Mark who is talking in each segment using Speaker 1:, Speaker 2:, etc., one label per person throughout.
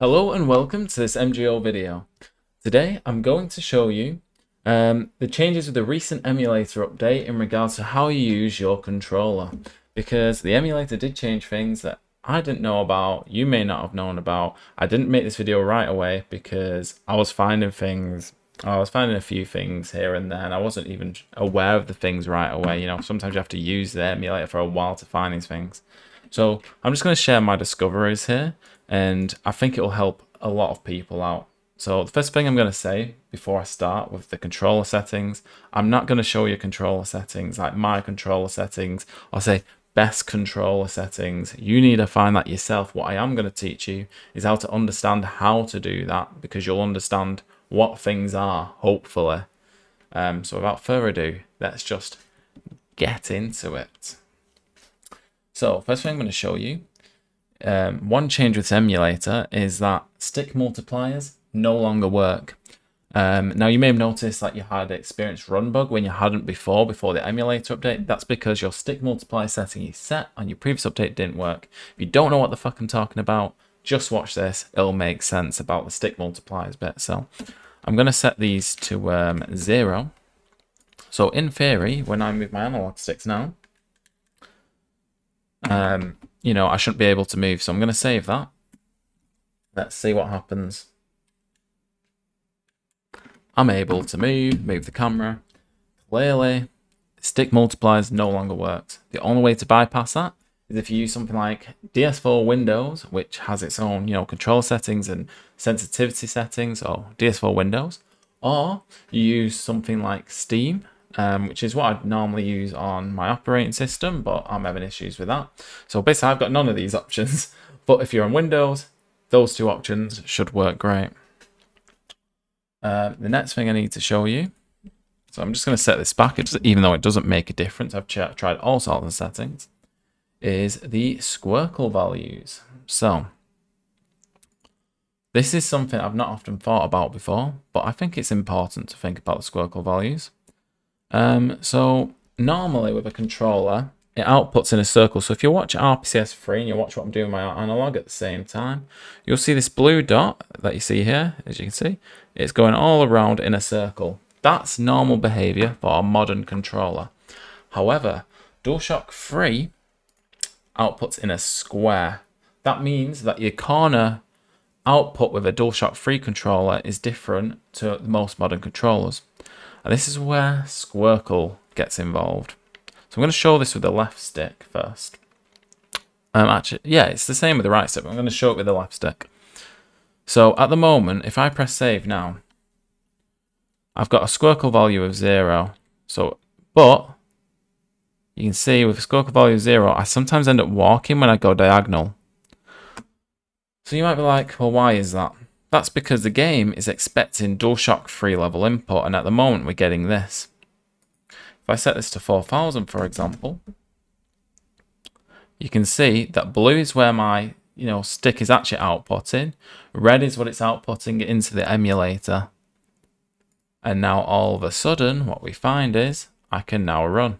Speaker 1: Hello and welcome to this MGO video. Today I'm going to show you um, the changes with the recent emulator update in regards to how you use your controller because the emulator did change things that I didn't know about, you may not have known about. I didn't make this video right away because I was finding things, I was finding a few things here and there and I wasn't even aware of the things right away. You know, sometimes you have to use the emulator for a while to find these things. So I'm just going to share my discoveries here and I think it will help a lot of people out. So the first thing I'm going to say before I start with the controller settings, I'm not going to show you controller settings like my controller settings or say best controller settings. You need to find that yourself. What I am going to teach you is how to understand how to do that because you'll understand what things are, hopefully. Um, so without further ado, let's just get into it. So first thing I'm going to show you um, one change with emulator is that stick multipliers no longer work. Um, now you may have noticed that you had experienced run bug when you hadn't before, before the emulator update. That's because your stick multiplier setting you set on your previous update didn't work. If you don't know what the fuck I'm talking about, just watch this. It'll make sense about the stick multipliers bit. So I'm going to set these to um, zero. So in theory, when I move my analog sticks now, um, you know, I shouldn't be able to move. So I'm going to save that. Let's see what happens. I'm able to move, move the camera. Clearly, stick multipliers no longer works. The only way to bypass that is if you use something like DS4 Windows, which has its own, you know, control settings and sensitivity settings, or DS4 Windows, or you use something like Steam, um, which is what I'd normally use on my operating system, but I'm having issues with that. So basically I've got none of these options, but if you're on Windows, those two options should work great. Uh, the next thing I need to show you, so I'm just going to set this back, even though it doesn't make a difference, I've tried all sorts of settings, is the squircle values. So this is something I've not often thought about before, but I think it's important to think about the squircle values. Um, so normally with a controller, it outputs in a circle. So if you watch RPCS 3 and you watch what I'm doing with my analog at the same time, you'll see this blue dot that you see here, as you can see, it's going all around in a circle. That's normal behavior for a modern controller. However, DualShock 3 outputs in a square. That means that your corner output with a DualShock 3 controller is different to most modern controllers. And this is where Squircle gets involved. So I'm going to show this with the left stick first. Um, actually, yeah, it's the same with the right stick, I'm going to show it with the left stick. So at the moment, if I press save now, I've got a Squircle value of zero. So, but you can see with a Squircle value of zero, I sometimes end up walking when I go diagonal. So you might be like, well, why is that? That's because the game is expecting DualShock 3 level input, and at the moment we're getting this. If I set this to 4000, for example, you can see that blue is where my you know stick is actually outputting, red is what it's outputting into the emulator. And now all of a sudden, what we find is I can now run.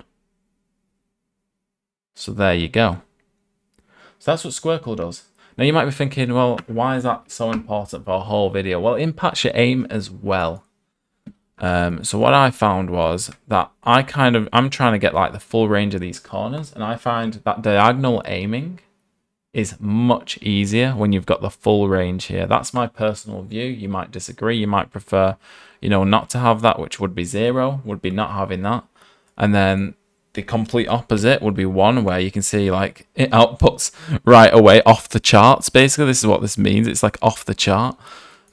Speaker 1: So there you go. So that's what Squircle does. Now you might be thinking, well, why is that so important for a whole video? Well, it impacts your aim as well. Um, so what I found was that I kind of, I'm trying to get like the full range of these corners and I find that diagonal aiming is much easier when you've got the full range here. That's my personal view. You might disagree. You might prefer, you know, not to have that, which would be zero, would be not having that. And then the complete opposite would be one where you can see like it outputs right away off the charts. Basically, this is what this means. It's like off the chart.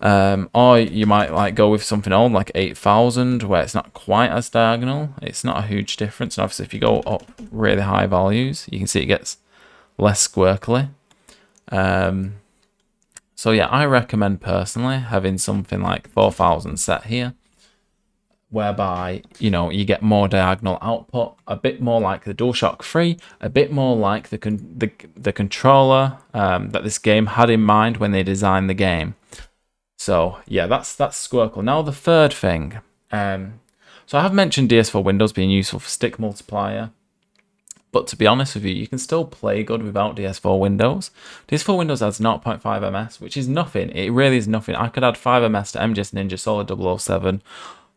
Speaker 1: Um, or you might like go with something old like 8000 where it's not quite as diagonal. It's not a huge difference. And obviously, if you go up really high values, you can see it gets less squirkly. Um, so yeah, I recommend personally having something like 4000 set here whereby you know you get more diagonal output, a bit more like the DualShock 3, a bit more like the the, the controller um, that this game had in mind when they designed the game. So yeah, that's that's Squircle. Now the third thing, um, so I have mentioned DS4 Windows being useful for stick multiplier, But to be honest with you, you can still play good without DS4 Windows. DS4 Windows has 0.5 ms, which is nothing. It really is nothing. I could add 5 ms to MGS Ninja, Solid 007,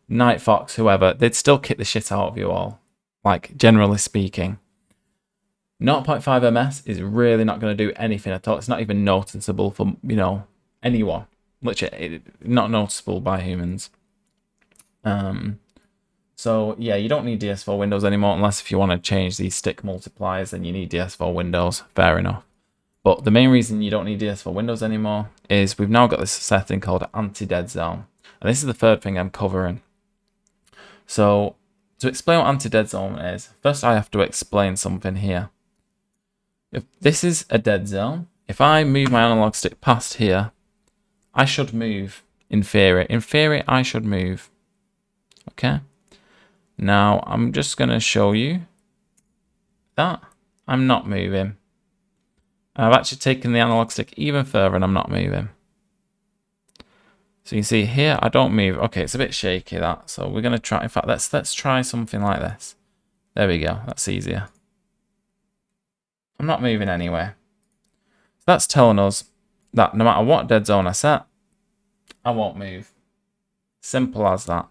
Speaker 1: Night Fox, whoever. They'd still kick the shit out of you all. Like, generally speaking. 0.5 ms is really not going to do anything at all. It's not even noticeable for, you know, anyone. Literally, not noticeable by humans. Um, so yeah, you don't need DS4 Windows anymore unless if you want to change these stick multipliers, then you need DS4 Windows. Fair enough. But the main reason you don't need DS4 Windows anymore is we've now got this setting called anti-dead zone. And this is the third thing I'm covering. So to explain what anti-dead zone is, first I have to explain something here. If this is a dead zone, if I move my analog stick past here, I should move in theory. In theory, I should move. Okay? Now I'm just going to show you that I'm not moving. I've actually taken the analog stick even further and I'm not moving. So you can see here, I don't move. Okay, it's a bit shaky that. So we're going to try, in fact, let's, let's try something like this. There we go. That's easier. I'm not moving anywhere. So that's telling us that no matter what dead zone I set, I won't move. Simple as that.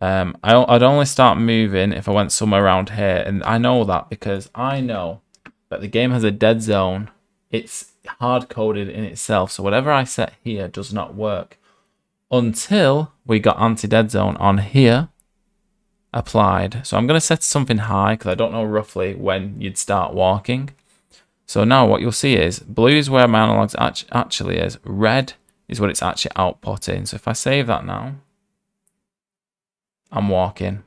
Speaker 1: Um, I, would only start moving if I went somewhere around here. And I know that because I know that the game has a dead zone. It's hard-coded in itself. So whatever I set here does not work. Until we got anti-dead zone on here applied. So I'm going to set something high because I don't know roughly when you'd start walking. So now what you'll see is blue is where my analogs actually is. Red is what it's actually outputting. So if I save that now, I'm walking.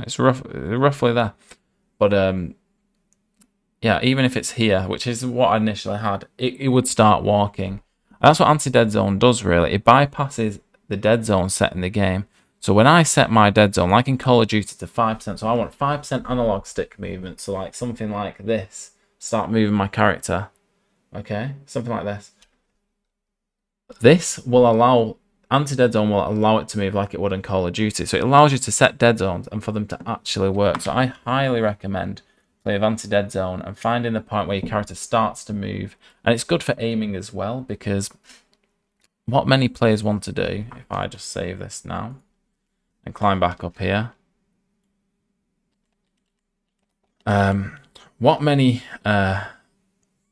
Speaker 1: It's rough, roughly there. But um, yeah, even if it's here, which is what I initially had, it, it would start walking. that's what anti-dead zone does really. It bypasses the dead zone set in the game. So when I set my dead zone, like in Call of Duty to 5%, so I want 5% analog stick movement. So like something like this, start moving my character. Okay, something like this. This will allow anti-dead zone will allow it to move like it would in Call of Duty. So it allows you to set dead zones and for them to actually work. So I highly recommend playing anti-dead zone and finding the point where your character starts to move. And it's good for aiming as well because what many players want to do, if I just save this now and climb back up here. Um, what many uh,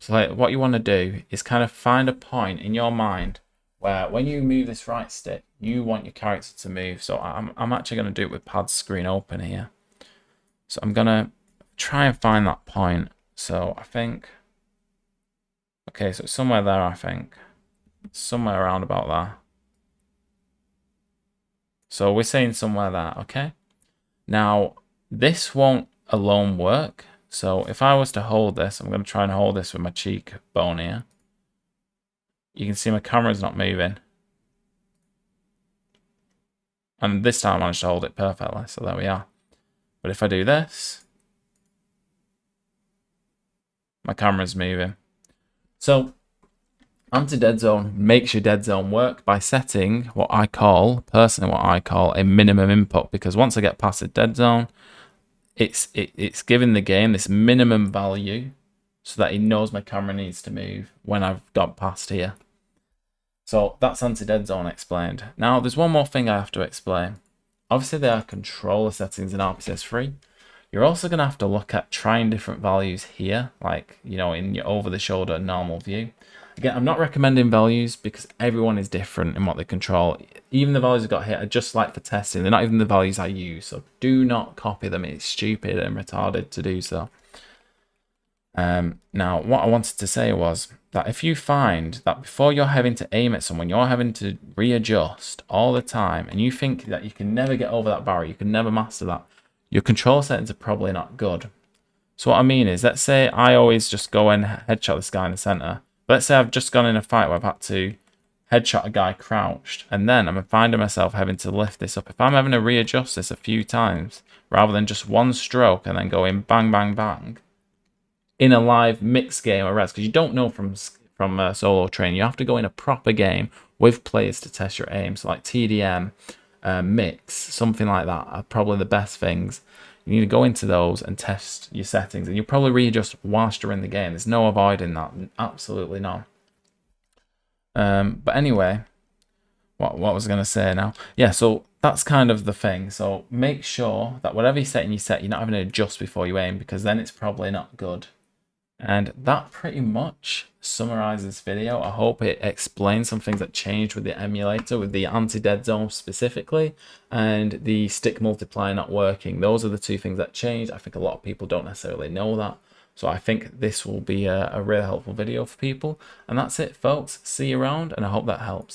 Speaker 1: play, what you want to do is kind of find a point in your mind where when you move this right stick, you want your character to move. So I'm, I'm actually going to do it with pad screen open here. So I'm going to try and find that point. So I think, okay, so somewhere there, I think. Somewhere around about there. So we're saying somewhere there, okay? Now, this won't alone work. So if I was to hold this, I'm going to try and hold this with my cheek bone here you can see my camera's not moving. And this time I managed to hold it perfectly, so there we are. But if I do this, my camera's moving. So, anti-dead zone makes your dead zone work by setting what I call, personally what I call, a minimum input. Because once I get past the dead zone, it's it, it's giving the game this minimum value so that it knows my camera needs to move when I've got past here. So that's anti-dead zone explained. Now there's one more thing I have to explain. Obviously there are controller settings in RPCS 3. You're also going to have to look at trying different values here, like, you know, in your over-the-shoulder normal view. Again, I'm not recommending values because everyone is different in what they control. Even the values I've got here are just like for testing. They're not even the values I use, so do not copy them. It's stupid and retarded to do so. Um, now, what I wanted to say was that if you find that before you're having to aim at someone, you're having to readjust all the time, and you think that you can never get over that barrier, you can never master that, your control settings are probably not good. So what I mean is, let's say I always just go and headshot this guy in the center. But let's say I've just gone in a fight where I've had to headshot a guy crouched, and then I'm finding myself having to lift this up. If I'm having to readjust this a few times, rather than just one stroke and then going bang, bang, bang, in a live mixed game or res because you don't know from from a solo train. You have to go in a proper game with players to test your aim. So like TDM, uh, mix, something like that are probably the best things. You need to go into those and test your settings, and you'll probably readjust whilst you're in the game. There's no avoiding that, absolutely not. Um, but anyway, what what was I gonna say now? Yeah, so that's kind of the thing. So make sure that whatever you're setting you set, you're not having to adjust before you aim because then it's probably not good. And that pretty much summarizes this video. I hope it explains some things that changed with the emulator, with the anti-dead zone specifically, and the stick multiplier not working. Those are the two things that changed. I think a lot of people don't necessarily know that. So I think this will be a, a really helpful video for people. And that's it, folks. See you around, and I hope that helps.